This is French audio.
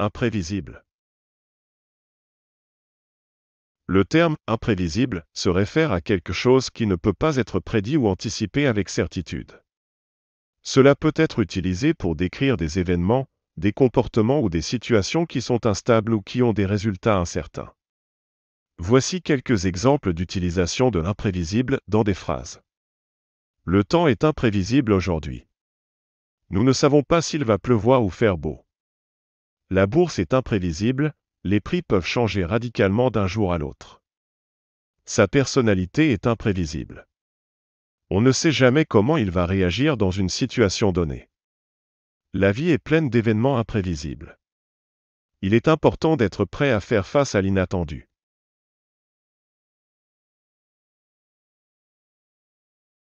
Imprévisible. Le terme imprévisible se réfère à quelque chose qui ne peut pas être prédit ou anticipé avec certitude. Cela peut être utilisé pour décrire des événements, des comportements ou des situations qui sont instables ou qui ont des résultats incertains. Voici quelques exemples d'utilisation de l'imprévisible dans des phrases. Le temps est imprévisible aujourd'hui. Nous ne savons pas s'il va pleuvoir ou faire beau. La bourse est imprévisible, les prix peuvent changer radicalement d'un jour à l'autre. Sa personnalité est imprévisible. On ne sait jamais comment il va réagir dans une situation donnée. La vie est pleine d'événements imprévisibles. Il est important d'être prêt à faire face à l'inattendu.